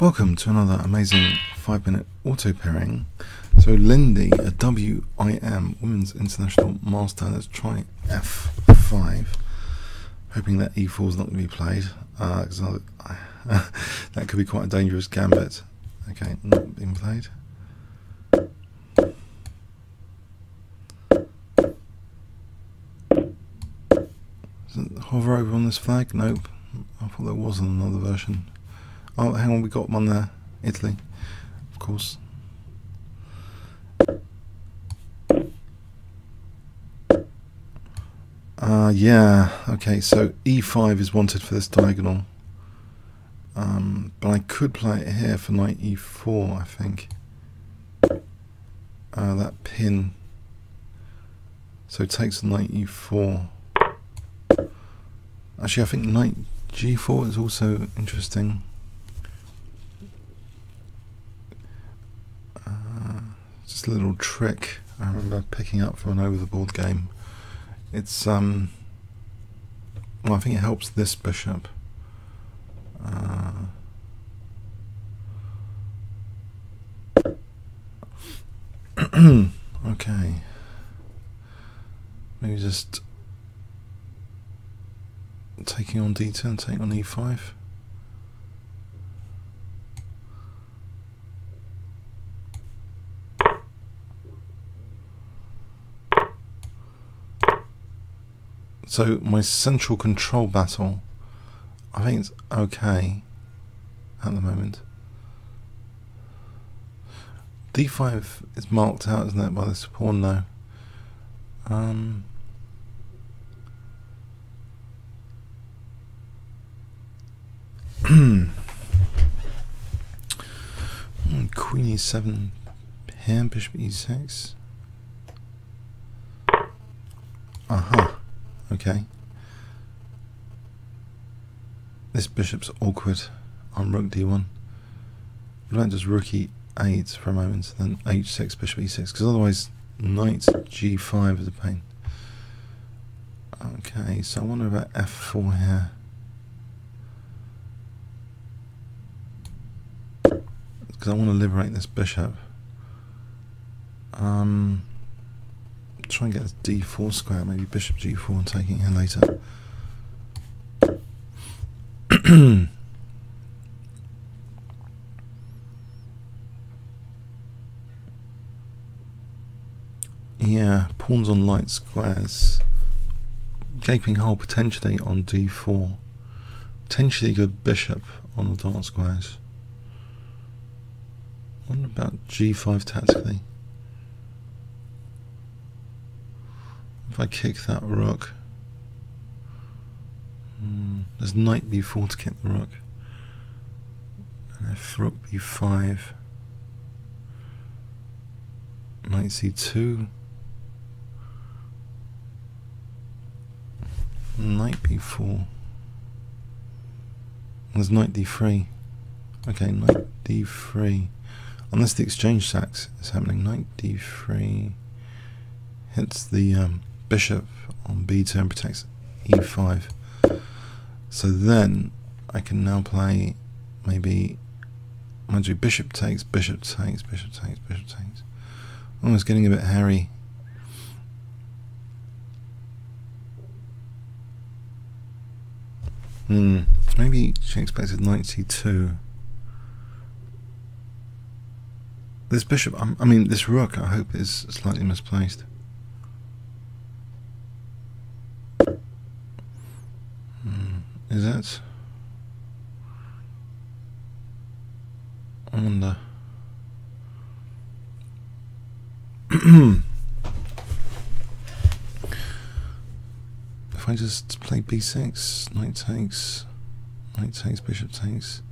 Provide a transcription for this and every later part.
Welcome to another amazing five minute auto pairing. So Lendy, a WIM Women's International Master, let's try F5. Hoping that E4 is not going to be played, uh, that could be quite a dangerous gambit. Okay, not being played. hover over on this flag? Nope. I thought there was another version. Oh, hang on, we got one there. Italy, of course. Uh, yeah, okay, so e5 is wanted for this diagonal. Um, but I could play it here for knight e4, I think. Uh, that pin. So it takes knight e4. Actually, I think knight g4 is also interesting. Little trick I remember picking up from an over the board game. It's um well I think it helps this bishop. Uh, okay. Maybe just taking on d10, taking on e5. So my central control battle, I think it's okay at the moment. D5 is marked out, isn't it, by this pawn now? Um, Queen e7 here, bishop e6. Aha. Uh -huh. Okay. This bishop's awkward on rook d1. What about just rook e8 for a moment, then h6, bishop e6, because otherwise knight g5 is a pain. Okay, so I wonder about f4 here. Because I want to liberate this bishop. Um, try and get this d4 square, maybe bishop g4 and taking it later. yeah, pawns on light squares. Gaping hole potentially on d4. Potentially good bishop on the dark squares. What about g5 tactically? If I kick that rook, hmm, there's knight b4 to kick the rook. And if rook b5, knight c2, knight b4. There's knight d3. Okay, knight d3. Unless the exchange sacks is happening, knight d3 hits the um, bishop on b2 and protects e5. So then I can now play maybe to do bishop takes, bishop takes, bishop takes, bishop takes. Almost getting a bit hairy. Hmm. Maybe she expected knight c2. This bishop, I mean, this rook, I hope, is slightly misplaced. Hmm, is that? I wonder. if I just play b6, knight takes, knight takes, bishop takes,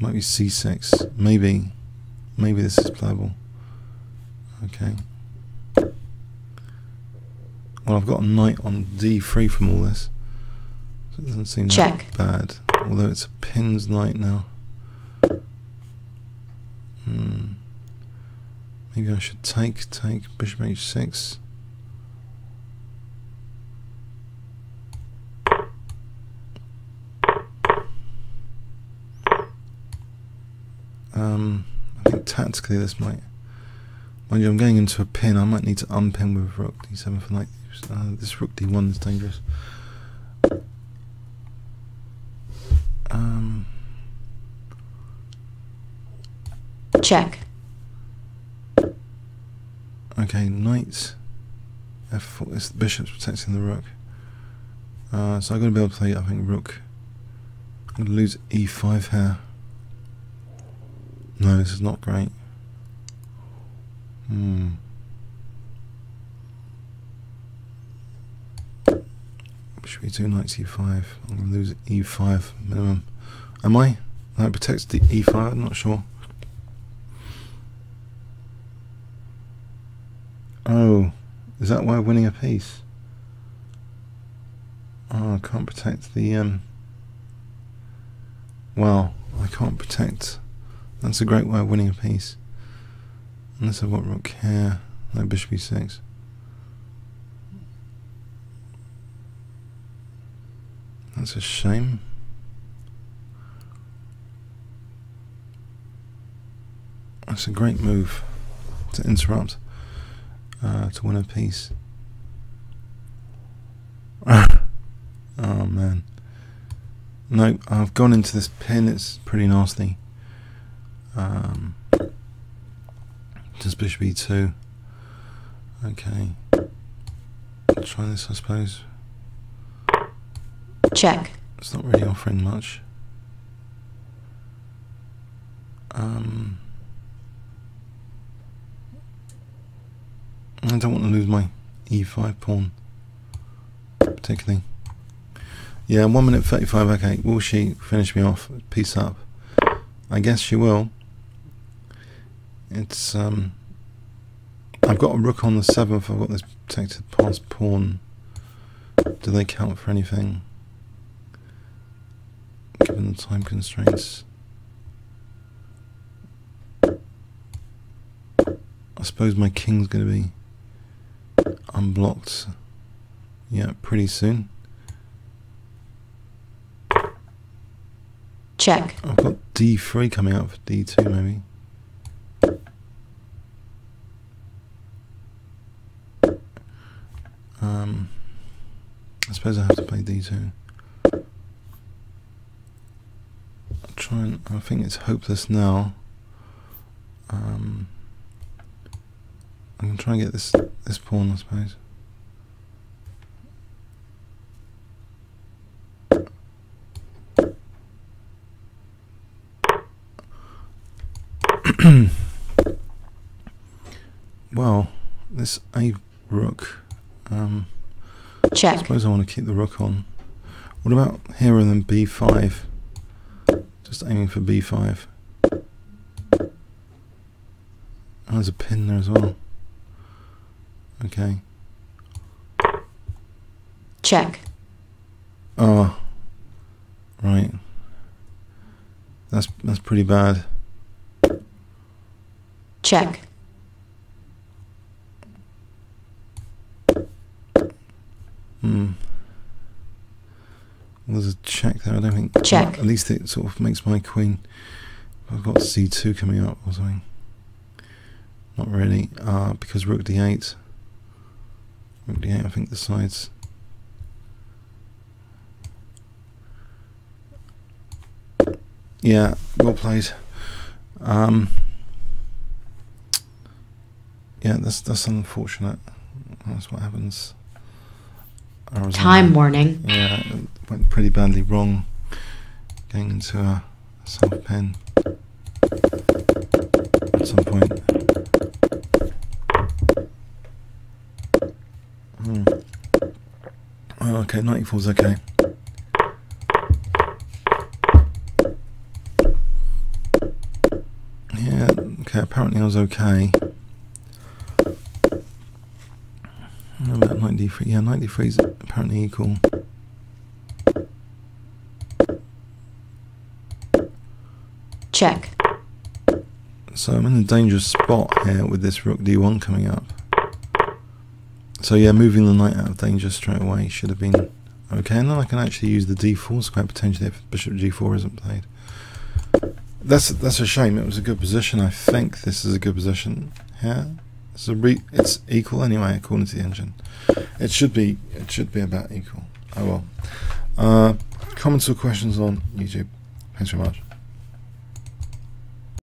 might be c6, maybe, maybe this is playable. Okay. Well, I've got a knight on d3 from all this. So it doesn't seem Check. bad, although it's a pins knight now. Hmm. Maybe I should take, take bishop h6. Um, I think tactically this might... Mind you, I'm going into a pin. I might need to unpin with rook d7 for knight. Uh, this rook d1 is dangerous. Um, Check. okay, knight f4. It's the bishop's protecting the rook. Uh, so I'm going to be able to play, I think, rook. I'm going to lose e5 here. No, this is not great. Hmm. Should we do knight c5? I'm going to lose e5 minimum. Am I? That protects the e5, I'm not sure. Oh, is that why winning a piece? Oh, I can't protect the, um... Well, I can't protect... That's a great way of winning a piece. Unless I've got rook here. No, bishop e6. That's a shame. That's a great move to interrupt, uh, to win a piece. oh man. No, I've gone into this pin, it's pretty nasty. Um, just bishop e2. Okay. Try this, I suppose. Check. It's not really offering much. Um, I don't want to lose my e5 pawn, particularly. Yeah, 1 minute 35, okay. Will she finish me off? Piece up. I guess she will. It's, um, I've got a rook on the 7th, I've got this protected pass pawn. Do they count for anything? Given the time constraints. I suppose my king's going to be unblocked. Yeah, pretty soon. Check. I've got d3 coming out for d2 maybe. Um, I suppose I have to play d2. I'll try and, I think it's hopeless now. Um, I'm gonna try and get this this pawn, I suppose. well, this a rook. Um, I Check. suppose I want to keep the rook on. What about here and then b5? Just aiming for b5. Oh, there's a pin there as well. Okay. Check. Oh, right. That's that's pretty bad. Check. Hmm. Well, there's a check there. I don't think. Check. At least it sort of makes my queen. I've got c2 coming up or something. Not really. Uh, because rook d8. Rook d8. I think the sides. Yeah, well played. Um, yeah, that's that's unfortunate. That's what happens. Time warning. Yeah, went pretty badly wrong. Going into a self pen at some point. Hmm. Oh, okay, 94's okay. Yeah, okay, apparently I was okay. About 93? Yeah, 93 is apparently equal. Check. So I'm in a dangerous spot here with this rook d1 coming up. So yeah, moving the knight out of danger straight away should have been okay. And then I can actually use the d4 square potentially if bishop g4 isn't played. That's that's a shame. It was a good position. I think this is a good position here. It's it's equal anyway according to the engine. It should be it should be about equal. Oh well. Uh, comments or questions on YouTube. Thanks very much.